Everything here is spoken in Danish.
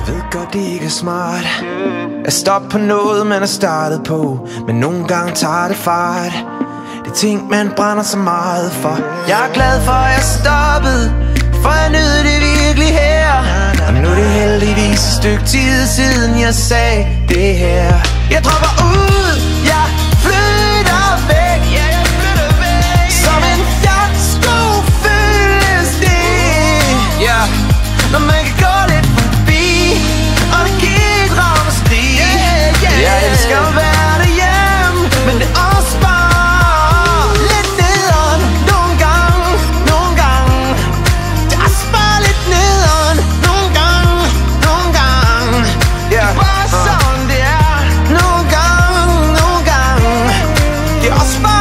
Jeg ved godt, det ikke er smart At stoppe på noget, man er startet på. Men nogle gange tager det fart. Det er ting, man brænder så meget for. Jeg er glad for, at jeg stoppede For jeg nød det virkelig her. Og nu er det heldigvis et stykke tid siden jeg sagde det her. Jeg dropper ud, jeg flytter væk. Som en fiasko føles det. Yeah. Når man get our spot.